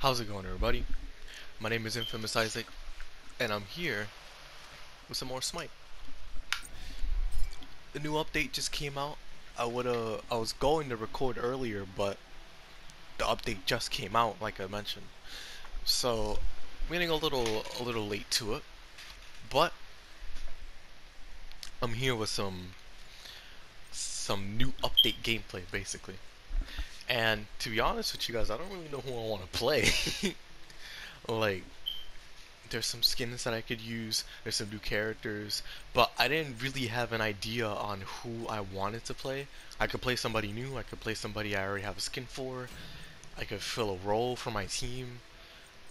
How's it going everybody? My name is Infamous Isaac and I'm here with some more Smite. The new update just came out. I woulda I was going to record earlier but the update just came out like I mentioned. So I'm getting a little a little late to it. But I'm here with some some new update gameplay basically. And to be honest with you guys, I don't really know who I want to play. like, there's some skins that I could use, there's some new characters, but I didn't really have an idea on who I wanted to play. I could play somebody new, I could play somebody I already have a skin for, I could fill a role for my team.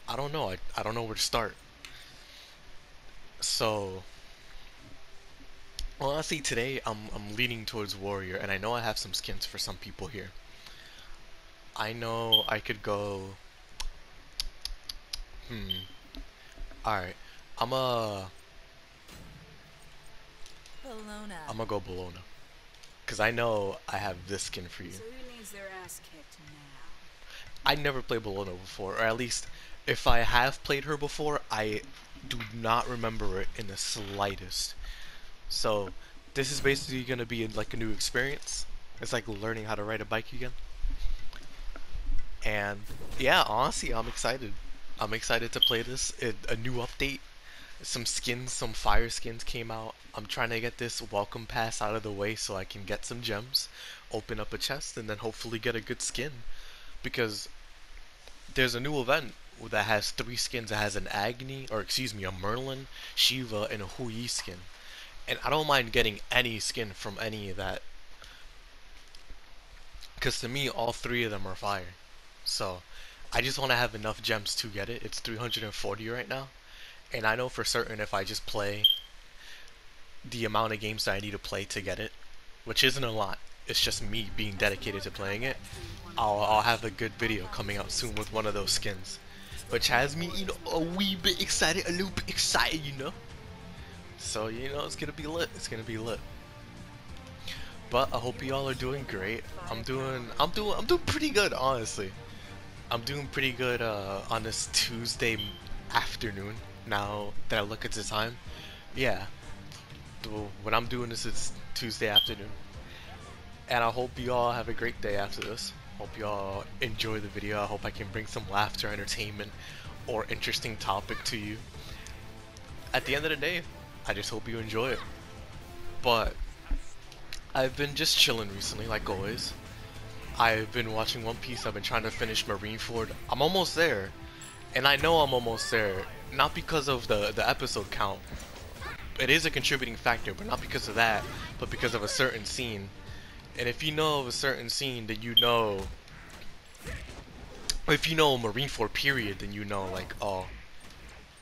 I don't know, I, I don't know where to start. So, honestly, today I'm, I'm leaning towards Warrior, and I know I have some skins for some people here. I know I could go. Hmm. Alright. I'm a. Bellona. I'm gonna go Bellona. Because I know I have this skin for you. So who needs their ass kicked now? I never played Bellona before, or at least if I have played her before, I do not remember it in the slightest. So this is basically gonna be like a new experience. It's like learning how to ride a bike again. And yeah, honestly, I'm excited. I'm excited to play this. It, a new update, some skins, some fire skins came out. I'm trying to get this welcome pass out of the way so I can get some gems, open up a chest, and then hopefully get a good skin. Because there's a new event that has three skins. It has an Agni, or excuse me, a Merlin, Shiva, and a Hou Yi skin. And I don't mind getting any skin from any of that. Because to me, all three of them are fire. So, I just want to have enough gems to get it. It's 340 right now. And I know for certain if I just play the amount of games that I need to play to get it, which isn't a lot, it's just me being dedicated to playing it, I'll, I'll have a good video coming out soon with one of those skins. Which has me, you know, a wee bit excited, a little bit excited, you know? So, you know, it's gonna be lit. It's gonna be lit. But I hope y'all are doing great. I'm doing, I'm doing, I'm doing pretty good, honestly. I'm doing pretty good uh, on this Tuesday afternoon. Now that I look at the time, yeah, when I'm doing this, it's Tuesday afternoon. And I hope you all have a great day after this. Hope you all enjoy the video. I hope I can bring some laughter, entertainment, or interesting topic to you. At the end of the day, I just hope you enjoy it. But I've been just chilling recently, like always. I've been watching One Piece. I've been trying to finish Marineford. I'm almost there, and I know I'm almost there. Not because of the the episode count. It is a contributing factor, but not because of that, but because of a certain scene. And if you know of a certain scene, then you know. If you know Marineford period, then you know like, oh,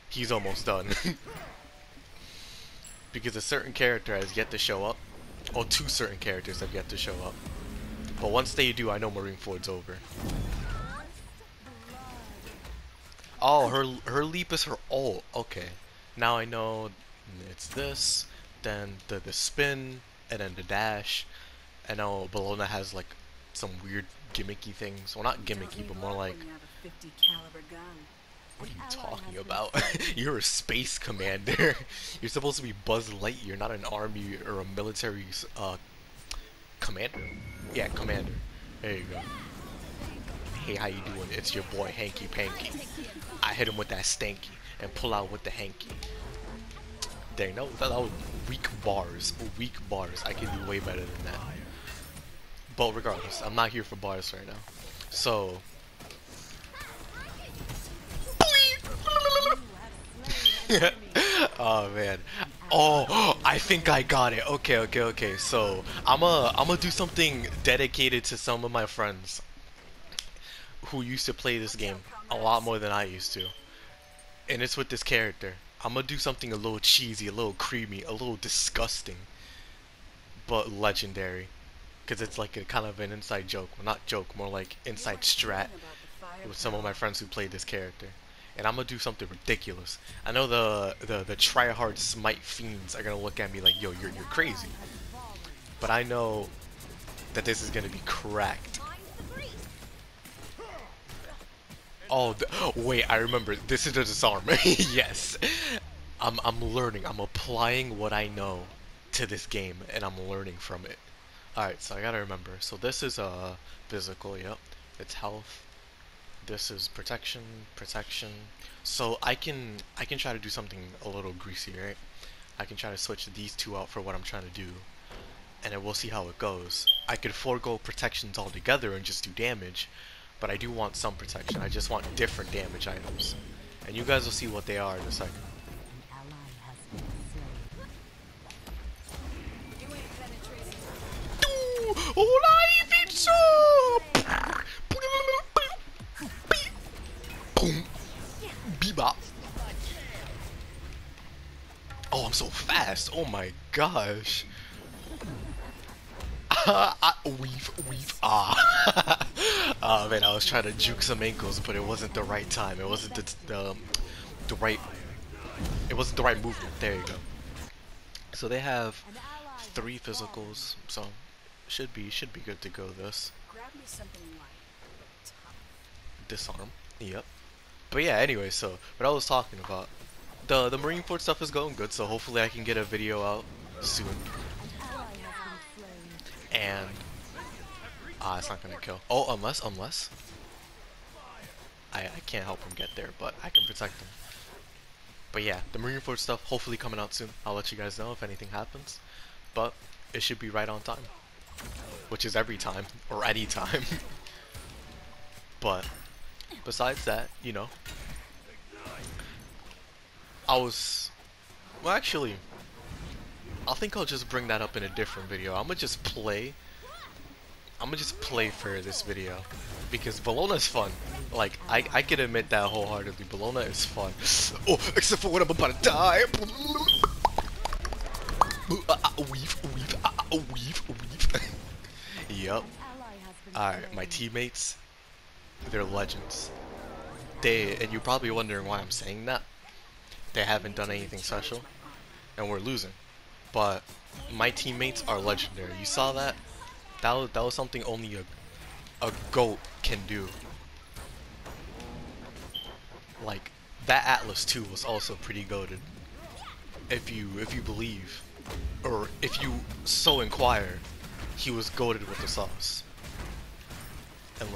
he's almost done. because a certain character has yet to show up, or two certain characters have yet to show up. But once they do, I know Marineford's over. Oh, her her leap is her ult. Okay, now I know it's this, then the the spin, and then the dash. I know Bellona has like some weird gimmicky things. Well, not gimmicky, but more like. What are you talking about? You're a space commander. You're supposed to be Buzz Lightyear, not an army or a military uh, commander. Yeah, commander. There you go. Hey, how you doing? It's your boy Hanky Panky. I hit him with that stanky and pull out with the hanky. Dang, no, that, that was weak bars. Weak bars. I can do way better than that. But regardless, I'm not here for bars right now. So. oh man. Oh, I think I got it. Okay, okay, okay. So I'm a I'm gonna do something dedicated to some of my friends who used to play this game a lot more than I used to, and it's with this character. I'm gonna do something a little cheesy, a little creamy, a little disgusting, but legendary, because it's like a kind of an inside joke. Well, not joke, more like inside strat with some of my friends who played this character and I'm gonna do something ridiculous. I know the the the tryhard smite fiends are gonna look at me like, yo, you're you're crazy. But I know that this is gonna be cracked. Oh, th wait, I remember. This is the disarm. yes. I'm, I'm learning. I'm applying what I know to this game, and I'm learning from it. Alright, so I gotta remember. So this is uh, physical, yep. It's health. This is protection, protection. So I can I can try to do something a little greasy, right? I can try to switch these two out for what I'm trying to do. And then we'll see how it goes. I could forego protections altogether and just do damage, but I do want some protection. I just want different damage items. And you guys will see what they are in a second. An ally has been slain. You ain't penetrating. Live it's Boom. Oh, I'm so fast. Oh my gosh. ah, weave, weave, ah. oh man, I was trying to juke some ankles, but it wasn't the right time. It wasn't the, the, the right, it wasn't the right movement. There you go. So they have three physicals, so should be should be good to go. This disarm, yep. But yeah, anyway, so what I was talking about, the the Marineford stuff is going good. So hopefully I can get a video out soon, and ah, it's not gonna kill. Oh, unless unless I I can't help him get there, but I can protect him. But yeah, the Marine Marineford stuff hopefully coming out soon. I'll let you guys know if anything happens, but it should be right on time, which is every time or any time. but besides that, you know, I was well actually. I think I'll just bring that up in a different video. I'm gonna just play. I'm gonna just play for this video because Bellona's fun. Like I, I can admit that wholeheartedly. Bellona is fun. Oh, except for when I'm about to die. Ah, ah, Weave, weave, ah, weave, weave. Been Alright, my teammates, they're legends. They, and you're probably wondering why I'm saying that. They haven't done anything special, and we're losing. But my teammates are legendary. You saw that? That was, that was something only a, a GOAT can do. Like, that Atlas 2 was also pretty goaded. If you, if you believe, or if you so inquire, he was goaded with the sauce. And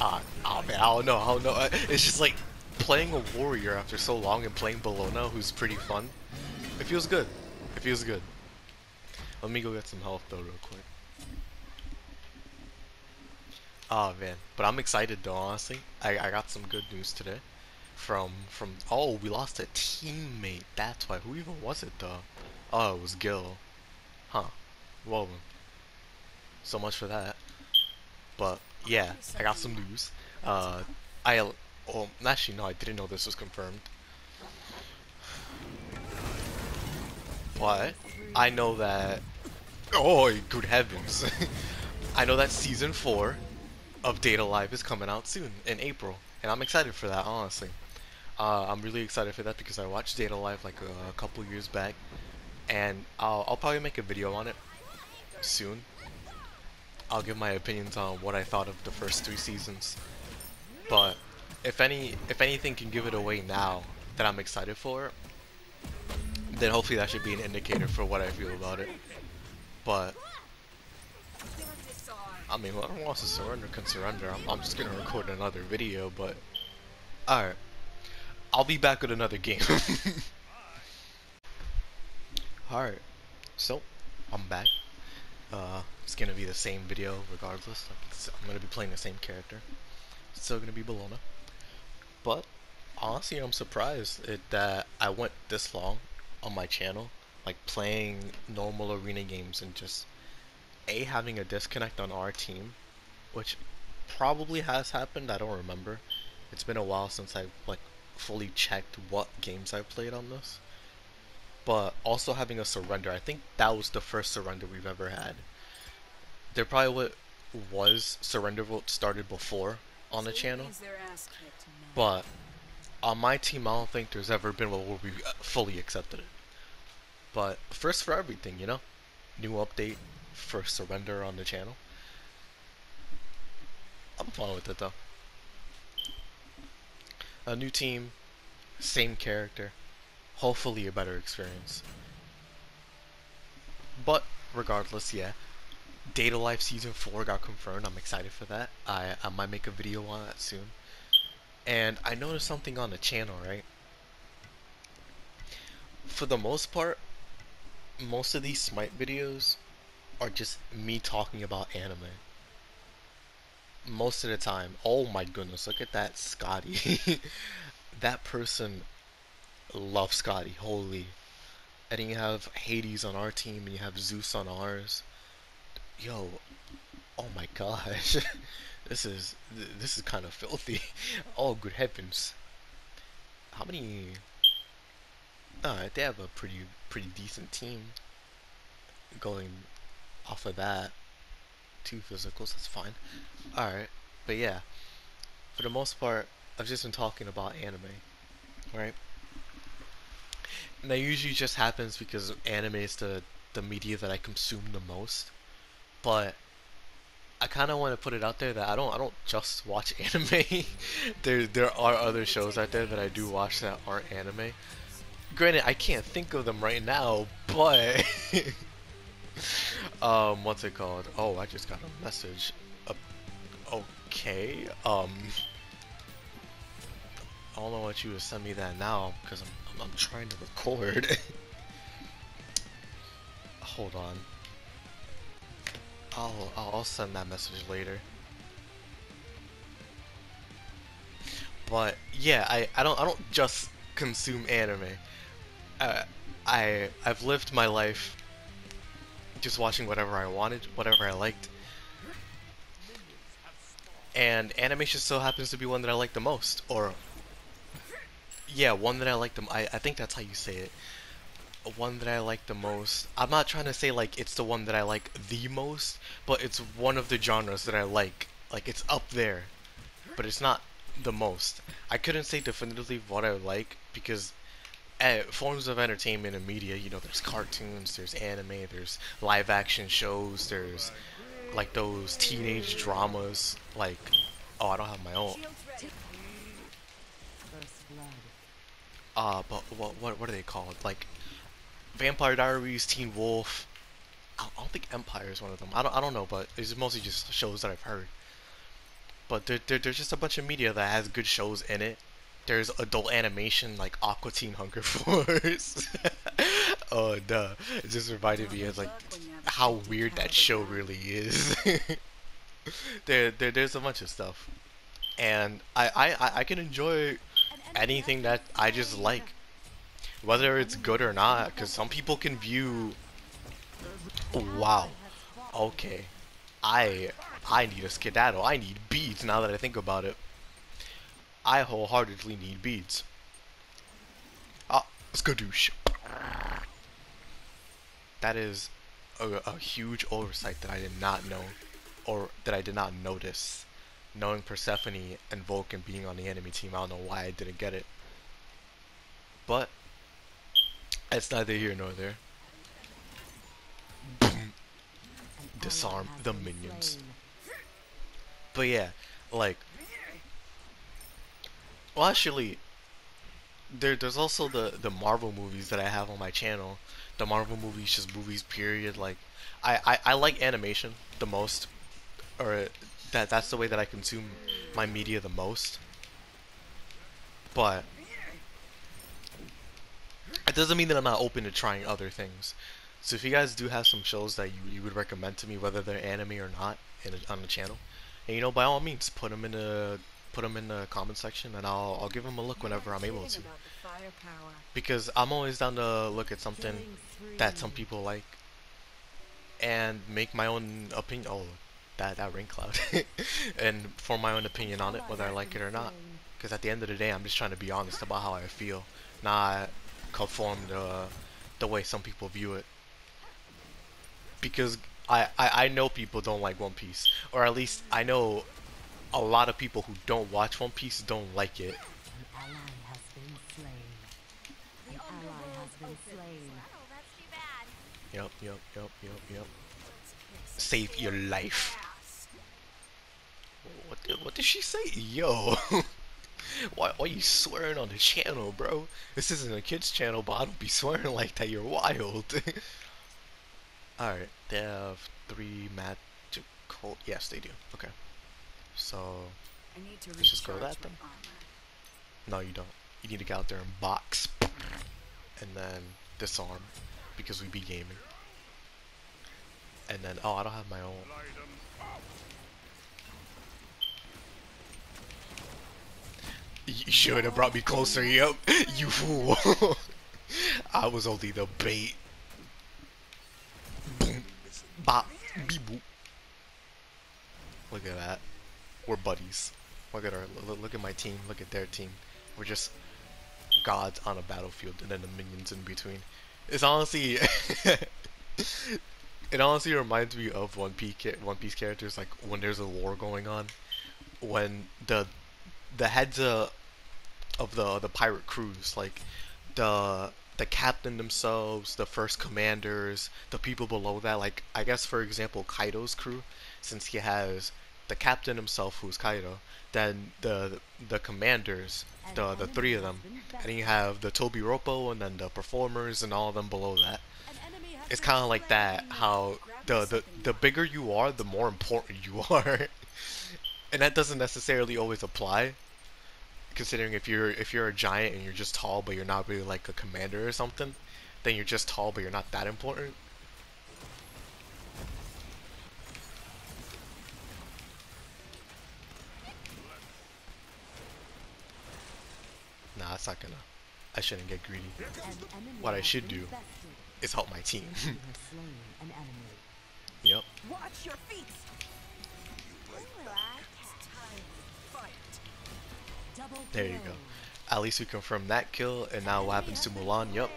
ah, oh man, I don't know, I don't know. It's just like playing a warrior after so long and playing Bellona, who's pretty fun. It feels good. It feels good. Let me go get some health though, real quick. Oh man, but I'm excited though. Honestly, I I got some good news today. From from oh we lost a teammate. That's why. Who even was it though? Oh, it was Gil. Huh. Then. so much for that. But yeah, I got some news. Uh, I oh actually no, I didn't know this was confirmed. But I know that. Oh, good heavens! I know that season four of Date A Live is coming out soon in April, and I'm excited for that. Honestly, uh, I'm really excited for that because I watched Date A Live like a, a couple years back, and I'll I'll probably make a video on it soon. I'll give my opinions on what I thought of the first three seasons. But if any if anything can give it away now that I'm excited for then hopefully that should be an indicator for what I feel about it. But. I mean, whoever wants to surrender can surrender. I'm, I'm just gonna record another video, but alright. I'll be back with another game. alright, so I'm back. Uh, it's gonna be the same video regardless. Like, I'm gonna be playing the same character. It's still gonna be Bellona. But honestly, I'm surprised that I went this long on my channel, like playing normal arena games and just a having a disconnect on our team, which probably has happened. I don't remember. It's been a while since I like fully checked what games I played on this. But also having a surrender. I think that was the first surrender we've ever had. There probably wa- was surrender vote started before on the channel, Needs their ass kicked now. but on my team, I don't think there's ever been one where we fully accepted it. But first for everything, you know, new update, first surrender on the channel. I'm fine with it though. a new team, same character, hopefully a better experience. But regardless, yeah. Date A Live Season 4 got confirmed. I'm excited for that. I, I might make a video on that soon. And I noticed something on the channel, right? For the most part, most of these Smite videos are just me talking about anime. Most of the time. Oh my goodness, look at that Skadi. that person loves Skadi, holy. And you have Hades on our team and you have Zeus on ours. Yo, oh my gosh. this is this is kind of filthy. oh good heavens. How many Alright, they have a pretty pretty decent team going off of that. Two physicals, that's fine. Alright, but yeah. For the most part, I've just been talking about anime. Right? And that usually just happens because anime is the, the media that I consume the most. But I kind of want to put it out there that I don't I don't just watch anime. there there are other shows out there that I do watch that aren't anime. Granted, I can't think of them right now, but um, what's it called? Oh, I just got a message. Uh, okay. Um, I don't know what you would send me that now because I'm, I'm I'm trying to record. Hold on. I'll I'll send that message later. But yeah, I I don't I don't just consume anime. Uh, I I've lived my life just watching whatever I wanted, whatever I liked. And animation still happens to be one that I like the most, or yeah, one that I like the I I think that's how you say it. One that I like the most. I'm not trying to say like it's the one that I like the most, but it's one of the genres that I like. Like it's up there, but it's not the most. I couldn't say definitively what I like because uh, forms of entertainment and media, you know, there's cartoons, there's anime, there's live action shows, there's like those teenage dramas, like, oh, I don't have my own. Uh, but what, what, what are they called? Like, Vampire Diaries, Teen Wolf. I don't think Empire is one of them. I don't, I don't know, but it's mostly just shows that I've heard. But there, there, there's just a bunch of media that has good shows in it. There's adult animation like Aqua Teen Hunger Force. oh, duh. It just reminded me of like how weird that show really is. there, there, there's a bunch of stuff, and I, I- I can enjoy anything that I just like, whether it's good or not. Because some people can view. Wow. Okay. I I need a skedaddle. I need beads now that I think about it. I wholeheartedly need beads. Ah, skadoosh. That is a, a huge oversight that I did not know, or that I did not notice. Knowing Persephone and Vulcan being on the enemy team, I don't know why I didn't get it. But, it's neither here nor there. Disarm the minions. But yeah, like, well, actually, there there's also the the Marvel movies that I have on my channel. The Marvel movies, just movies, period. Like, I I, I like animation the most, or that that's the way that I consume my media the most. But it doesn't mean that I'm not open to trying other things. So if you guys do have some shows that you, you would recommend to me, whether they're anime or not, in a, on the channel, and you know, by all means, put them in the put them in the comment section, and I'll I'll give them a look whenever I'm able to. Because I'm always down to look at something that some people like, and make my own opinion. Oh, that that rain cloud, and form my own opinion on it, whether I like it or not. Because at the end of the day, I'm just trying to be honest about how I feel, not conform to the way some people view it. Because I, I, I know people don't like One Piece, or at least I know a lot of people who don't watch One Piece don't like it. Yep, yep, yep, yep, yup. Save your life. What did, what did she say? Yo. why, why you swearing on the channel, bro? This isn't a kid's channel, but I don't be swearing like that. You're wild. Alright, they have three magical... Yes, they do. Okay. So, I need to Let's just go that then. no you don't. You need to get out there and box. And then disarm. Because we be gaming. And then, oh, I don't have my own. You should have brought me closer, yep. You fool. I was only the bait. Boom. Bop. Beep boop. Look at that. We're buddies. Look at our look, at my team. Look at their team. We're just gods on a battlefield and then the minions in between. It's honestly it honestly reminds me of One Piece One Piece characters like when there's a war going on when the the heads of of the the pirate crews like the the captain themselves, the first commanders, the people below that like I guess for example Kaido's crew since he has the captain himself who's Kaido, then the the commanders, the the three of them, and you have the Tobi Roppo and then the performers and all of them below that. It's kind of like that how the, the the bigger you are, the more important you are. and that doesn't necessarily always apply considering if you're if you're a giant and you're just tall but you're not really like a commander or something, then you're just tall but you're not that important. Nah, it's not gonna. I shouldn't get greedy. What I should do is help my team. You have slain an enemy. yep. Watch your feet. There you go. At least we confirmed that kill, and now what happens to Mulan? Yup.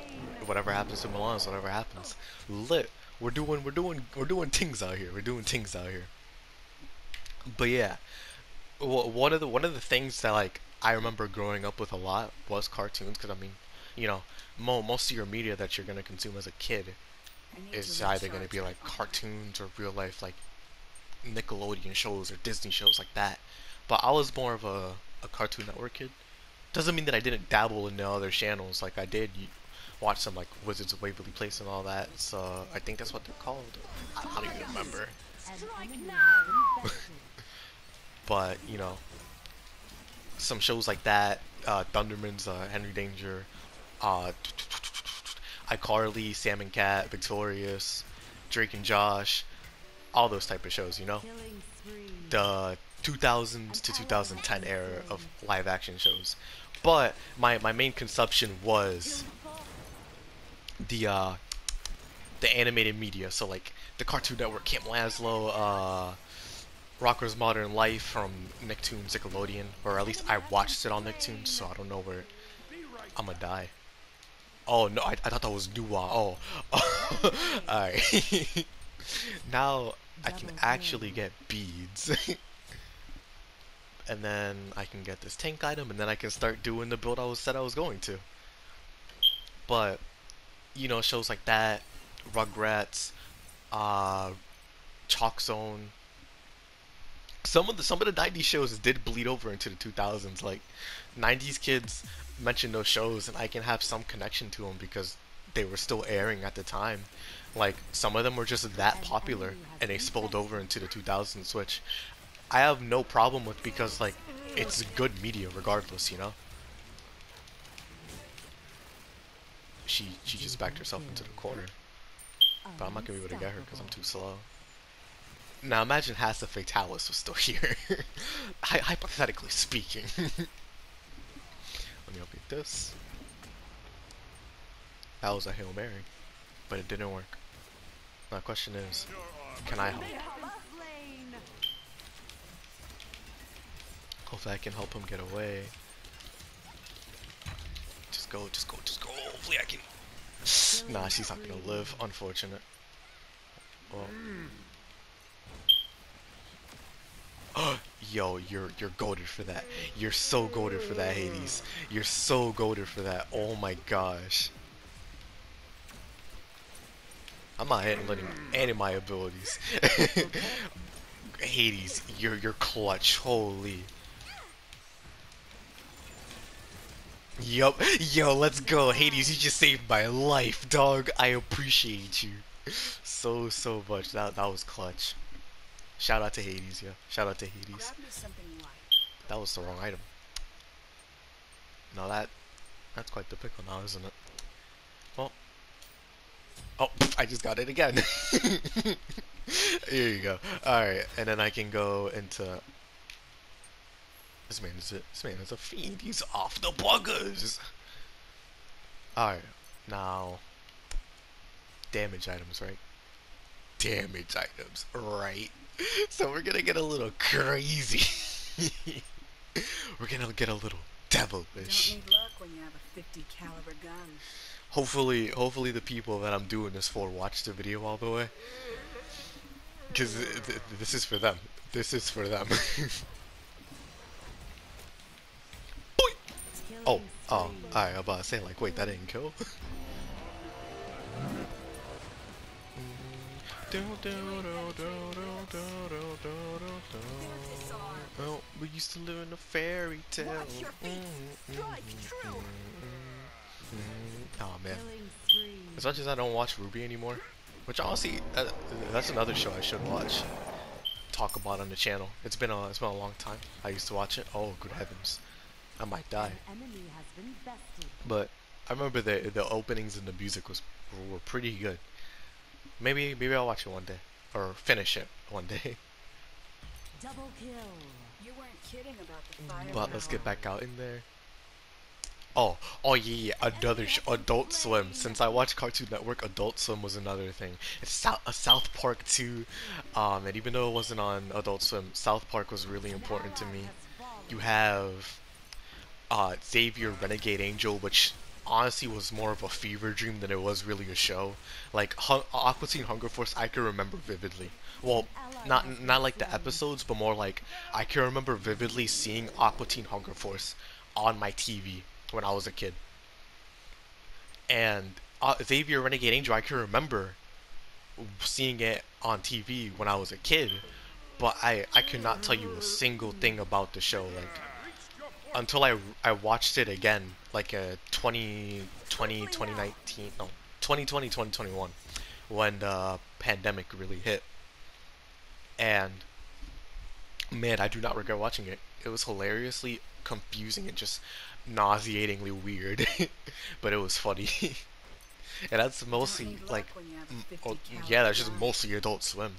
Whatever happens to Mulan is whatever happens. Lit. We're doing, we're doing, we're doing things out here. We're doing things out here. But yeah, one of the one of the things that like I remember growing up with a lot was cartoons. Cause I mean, you know, mo- most of your media that you're gonna consume as a kid is either gonna be like cartoons or real life like Nickelodeon shows or Disney shows like that. But I was more of a, a Cartoon Network kid. Doesn't mean that I didn't dabble in the other channels. Like I did watch some like Wizards of Waverly Place and all that. So I think that's what they're called. I don't even remember. An Strike enemy now. has been bested. But you know, some shows like that, uh, Thunderman's uh, Henry Danger, uh, iCarly, Sam and Cat, Victorious, Drake and Josh, all those type of shows. You know. The 2000s to 2010 era of live action shows. But my, my main consumption was the uh, the animated media. So like the Cartoon Network, Camp Lazlo, uh, Rocko's Modern Life from Nicktoons, Nickelodeon, or at least I watched it on Nicktoons, so I don't know where I'm gonna die. Oh no, I, I thought that was Nuwa. Oh, alright. now I can actually get beads. and then I can get this tank item, and then I can start doing the build I was said I was going to. But, you know, shows like that, Rugrats, uh, Chalk Zone. Some of the some of the '90s shows did bleed over into the 2000s. Like, '90s kids mention those shows, and I can have some connection to them because they were still airing at the time. Like, some of them were just that popular, and they spilled over into the 2000s, which I have no problem with because like it's good media regardless, you know. She she just backed herself into the corner, but I'm not gonna be able to get her because I'm too slow. Now imagine Hastened Fatalis was still here, Hy- hypothetically speaking. Let me update this. That was a hail mary, but it didn't work. The question is, can I help? Hopefully I can help him get away. Just go, just go, just go. Hopefully I can. Nah, she's not gonna live. Unfortunate. Well. Yo, you're you're goaded for that. You're so goaded for that, Hades. You're so goaded for that. Oh my gosh. I'm not handling any of my abilities. Hades, you're you're clutch. Holy. Yup. Yo, let's go. Hades, you just saved my life, dog. I appreciate you so, so much. That, that was clutch. Shout out to Hades, yeah. Shout out to Hades. Grab me something light. That was the wrong item. No, that that's quite the pickle now, isn't it? Well, oh, I just got it again. Here you go. All right, and then I can go into. This man is a this man is a fiend. He's off the buggers. All right, now damage items, right? Damage items, right? So we're gonna get a little crazy. we're gonna get a little devilish. Don't need luck when you have a 50 caliber gun. Hopefully, hopefully the people that I'm doing this for watch the video all the way. Cause th- th- this is for them. This is for them. oh, oh, I'm about to say like, wait, that didn't kill. Oh, we used to live in a fairy tale. Watch your feet. Strike true. Oh man. As much as I don't watch Ruby anymore, which honestly, uh, that's another show I should watch. Talk about on the channel. It's been a it's been a long time. I used to watch it. Oh, good heavens, I might die. An enemy has been bested. But I remember the the openings and the music was were pretty good. Maybe maybe I'll watch it one day or finish it one day. Double kill. You weren't kidding about the fire. But let's get back out in there. Oh, oh yeah, yeah, another sh- Adult Swim. Since I watch Cartoon Network, Adult Swim was another thing. It's South, a South Park too, um, and even though it wasn't on Adult Swim, South Park was really important to me. You have uh, Xavier Renegade Angel, which honestly was more of a fever dream than it was really a show. Like Hun- Aqua Teen Hunger Force, I can remember vividly. Well, not not like the episodes, but more like I can remember vividly seeing Aqua Teen Hunger Force on my TV when I was a kid. And uh, Xavier Renegade Angel, I can remember seeing it on TV when I was a kid, but I I could not tell you a single thing about the show like until I I watched it again like uh 2020 2019 no 2020 2021 when the pandemic really hit. And man I do not regret watching it. It was hilariously confusing and just nauseatingly weird but it was funny. And that's mostly like when you have a m- 50 oh, yeah that's just mostly adult swim.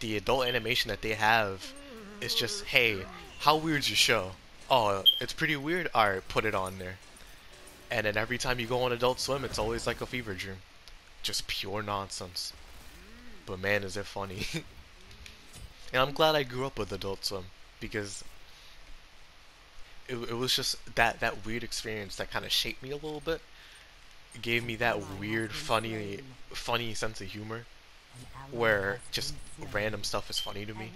The adult animation that they have is just hey how weird's your show oh it's pretty weird. Alright put it on there. And then every time you go on adult swim it's always like a fever dream. Just pure nonsense. But man is it funny. And i'm glad i grew up with adult swim because it, it was just that that weird experience that kind of shaped me a little bit. It gave me that weird funny funny sense of humor where just random stuff is funny to me.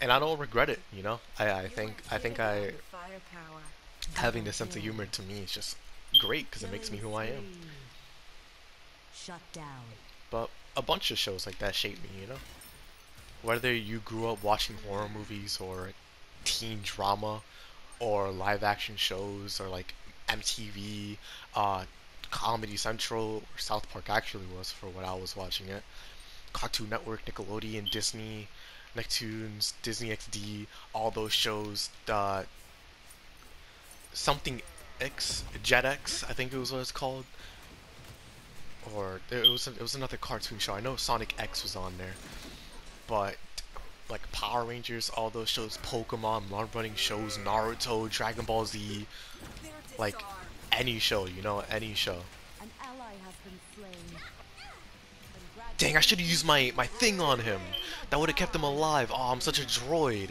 And i don't regret it you know? I, I think i think i the having this sense of humor to me is just great because it makes me who i am. Shut down. but a bunch of shows like that shape me you know? Whether you grew up watching horror movies or teen drama or live action shows or like mtv uh comedy central or south park actually was for what i was watching it cartoon network nickelodeon disney nicktoons disney xd all those shows uh something x Jetix i think it was what it's called or it was it was another cartoon show. I know Sonic X was on there, but like Power Rangers, all those shows, Pokemon, long running shows, Naruto, Dragon Ball Z, like. Any show, you know, any show. An ally has been slain. Dang, I should have used my my thing on him. That would have kept him alive. Oh, I'm such a droid.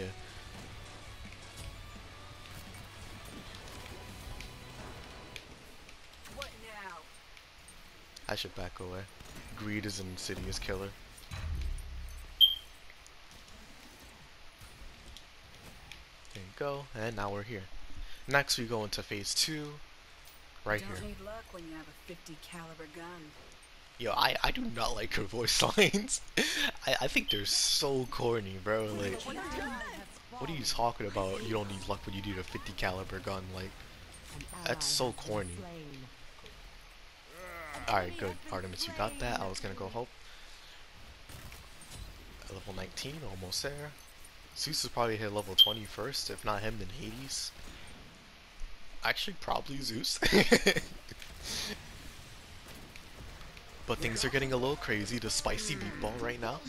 What now? I should back away. Greed is an insidious killer. There you go, and now we're here. Next, we go into phase two, right Don't here. need luck when you have a 50 caliber gun. Yo, I, I do not like her voice lines. I, I think they're so corny, bro. Like, What are you doing? what are you talking about? You don't need luck when you need a 50 caliber gun. Like, That's so corny. Alright, good. Artemis, you got that. I was gonna go help. Level 19, almost there. Zeus is probably hit level 20 first. If not him, then Hades. Actually, probably Zeus. but things are getting a little crazy. The spicy meatball right now.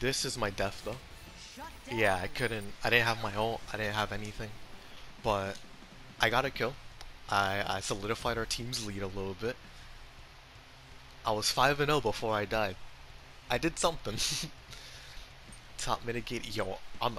This is my death though. Yeah, I couldn't. I didn't have my ult. I didn't have anything. But I got a kill. I I solidified our team's lead a little bit. I was five and zero before I died. I did something. Top mitigate. Yo, I'm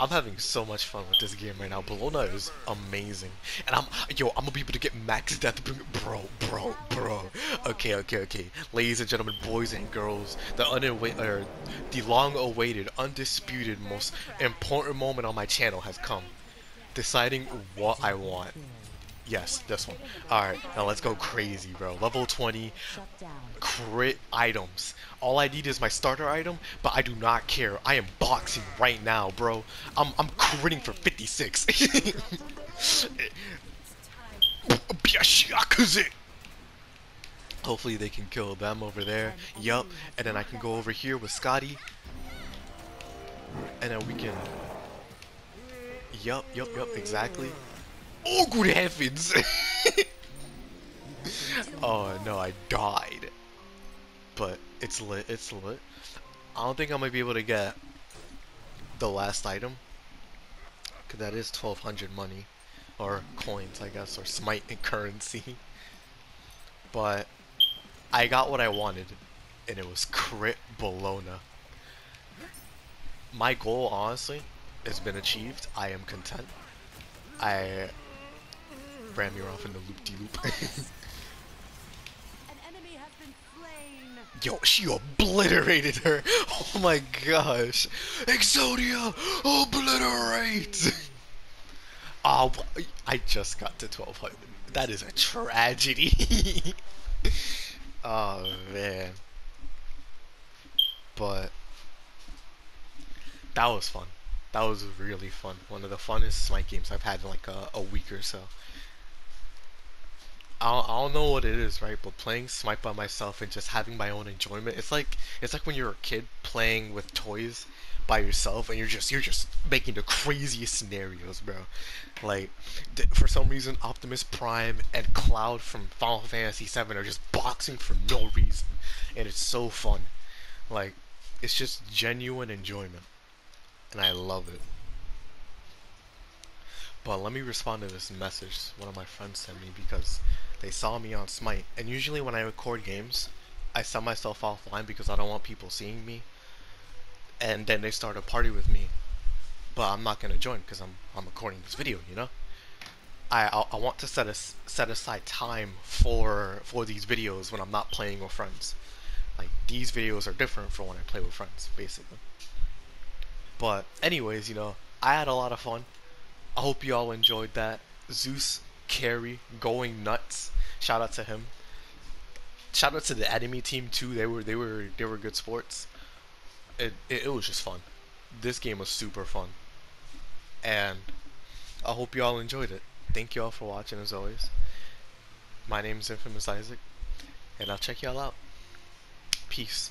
I'm having so much fun with this game right now. Bellona is amazing, and I'm yo. I'm gonna be able to get max death, bro, bro, bro. Okay, okay, okay. Ladies and gentlemen, boys and girls, the unawait or the long-awaited, undisputed, most important moment on my channel has come. Deciding what I want. Yes, this one. Alright, now let's go crazy, bro. Level 20, crit items. All I need is my starter item, but I do not care. I am boxing right now, bro. I'm I'm critting for 56. Hopefully they can kill them over there. Yup. And then I can go over here with Skadi. And then we can Yup, yup, yup, exactly. Oh good heavens! oh no, I died. But it's lit, it's lit. I don't think I'm gonna be able to get the last item. Cause that is 1200 money. Or coins, I guess, or smite in currency. But I got what I wanted. And it was crit Bellona. My goal, honestly, has been achieved. I am content. I off in the loop de loop. An enemy has been slain. Yo, she obliterated her. Oh my gosh. Exodia, obliterate. Oh, I just got to 1200. That is a tragedy. oh man. But that was fun. That was really fun. One of the funnest Smite games I've had in like a, a week or so. I don't, know what it is, right? But playing Smite by myself and just having my own enjoyment, it's like it's like when you're a kid playing with toys by yourself and you're just you're just making the craziest scenarios, bro. Like for some reason, Optimus Prime and Cloud from Final Fantasy VII are just boxing for no reason, and it's so fun. Like it's just genuine enjoyment, and I love it. But let me respond to this message one of my friends sent me because they saw me on Smite. And usually when I record games, I set myself offline because I don't want people seeing me. And then they start a party with me. But I'm not gonna join because I'm I'm recording this video, you know. I I, I want to set a, set aside time for for these videos when I'm not playing with friends. Like these videos are different from when I play with friends, basically. But anyways, you know, I had a lot of fun. I hope you all enjoyed that. Zeus carry going nuts. Shout out to him. Shout out to the enemy team too. They were they were they were good sports. It it, it was just fun. This game was super fun. And I hope you all enjoyed it. Thank you all for watching as always. My name is Infamous Isaac, and I'll check y'all out. Peace.